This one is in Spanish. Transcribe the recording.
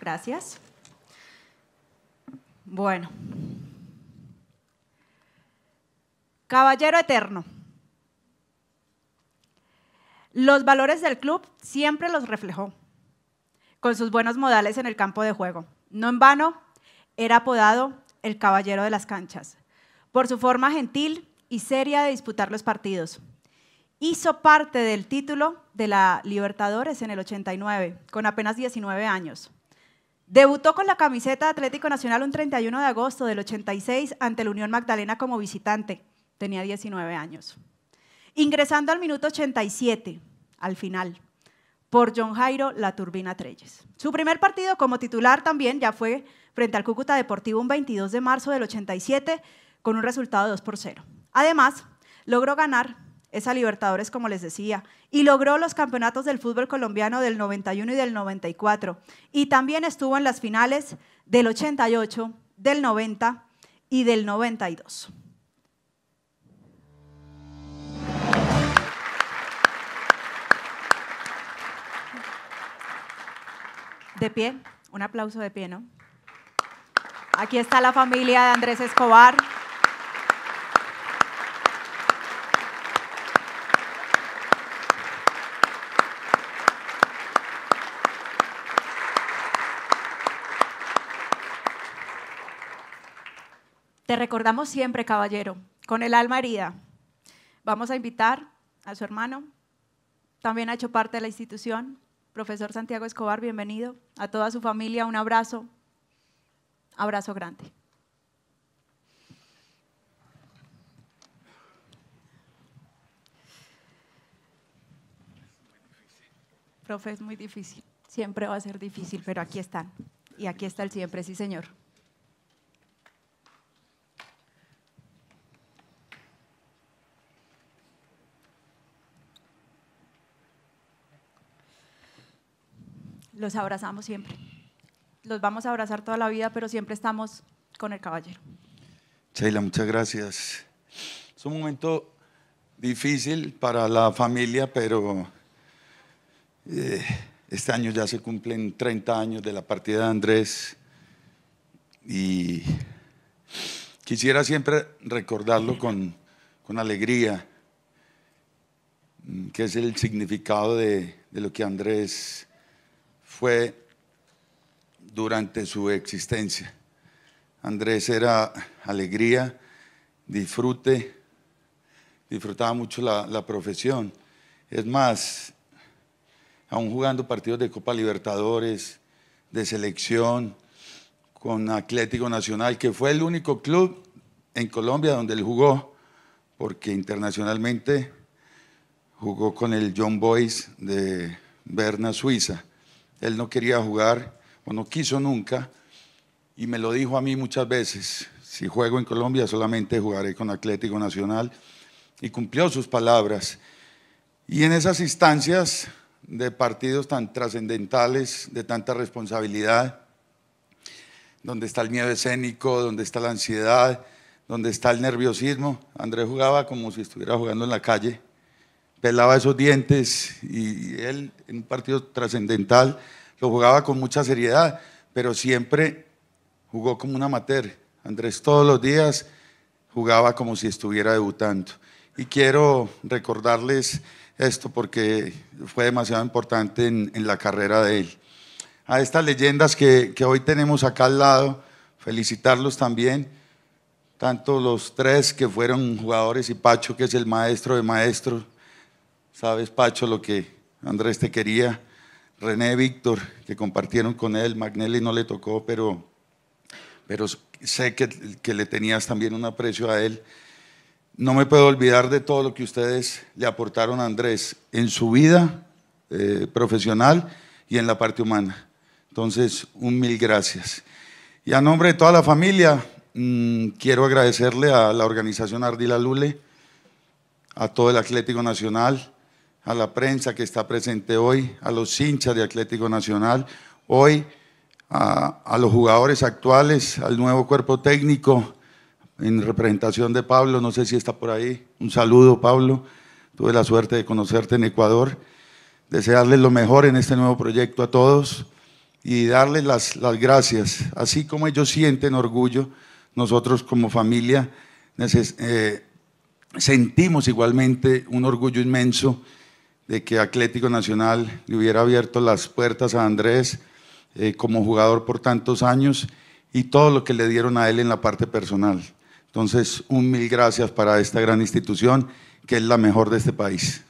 Gracias. Bueno. Caballero eterno. Los valores del club siempre los reflejó, con sus buenos modales en el campo de juego. No en vano, era apodado el caballero de las canchas, por su forma gentil y seria de disputar los partidos. Hizo parte del título de la Libertadores en el 89, con apenas 19 años. Debutó con la camiseta de Atlético Nacional un 31 de agosto del 86 ante la Unión Magdalena como visitante. Tenía 19 años. Ingresando al minuto 87, al final, por John Jairo La Turbina Treyes. Su primer partido como titular también ya fue frente al Cúcuta Deportivo un 22 de marzo del 87 con un resultado de 2 por 0. Además, logró ganar esa Libertadores, como les decía, y logró los campeonatos del fútbol colombiano del 91 y del 94. Y también estuvo en las finales del 88, del 90 y del 92. De pie, un aplauso de pie, ¿no? Aquí está la familia de Andrés Escobar. Te recordamos siempre, caballero, con el alma herida. Vamos a invitar a su hermano, también ha hecho parte de la institución, profesor Santiago Escobar, bienvenido. A toda su familia, un abrazo, abrazo grande. Profe, es muy difícil, siempre va a ser difícil, pero aquí están. Y aquí está el siempre, sí, señor. Los abrazamos siempre. Los vamos a abrazar toda la vida, pero siempre estamos con el caballero. Sheila, muchas gracias. Es un momento difícil para la familia, pero eh, este año ya se cumplen 30 años de la partida de Andrés y quisiera siempre recordarlo con, con alegría, que es el significado de, de lo que Andrés fue durante su existencia. Andrés era alegría, disfrute, disfrutaba mucho la, profesión. Es más, aún jugando partidos de Copa Libertadores, de selección, con Atlético Nacional, que fue el único club en Colombia donde él jugó, porque internacionalmente jugó con el John Boys de Berna, Suiza. Él no quería jugar o no quiso nunca y me lo dijo a mí muchas veces, si juego en Colombia solamente jugaré con Atlético Nacional y cumplió sus palabras. Y en esas instancias de partidos tan trascendentales, de tanta responsabilidad, donde está el miedo escénico, donde está la ansiedad, donde está el nerviosismo, Andrés jugaba como si estuviera jugando en la calle pelaba esos dientes y él en un partido trascendental lo jugaba con mucha seriedad, pero siempre jugó como un amateur. Andrés todos los días jugaba como si estuviera debutando. Y quiero recordarles esto porque fue demasiado importante en, la carrera de él. A estas leyendas que, que hoy tenemos acá al lado, felicitarlos también, tanto los tres que fueron jugadores y Pacho, que es el maestro de maestros, Sabes, Pacho, lo que Andrés te quería. René, Víctor, que compartieron con él. Magnelli no le tocó, pero, pero sé que, que le tenías también un aprecio a él. No me puedo olvidar de todo lo que ustedes le aportaron a Andrés en su vida eh, profesional y en la parte humana. Entonces, un mil gracias. Y a nombre de toda la familia, mm, quiero agradecerle a la organización Ardila Lule, a todo el Atlético Nacional, a la prensa que está presente hoy, a los hinchas de Atlético Nacional, hoy a, los jugadores actuales, al nuevo cuerpo técnico, en representación de Pablo, no sé si está por ahí. Un saludo, Pablo. Tuve la suerte de conocerte en Ecuador. Desearles lo mejor en este nuevo proyecto a todos. y darles las, las gracias. Así como ellos sienten orgullo, nosotros como familia eh, sentimos igualmente un orgullo inmenso de que Atlético Nacional le hubiera abierto las puertas a Andrés eh, como jugador por tantos años y todo lo que le dieron a él en la parte personal. Entonces, un mil gracias para esta gran institución que es la mejor de este país.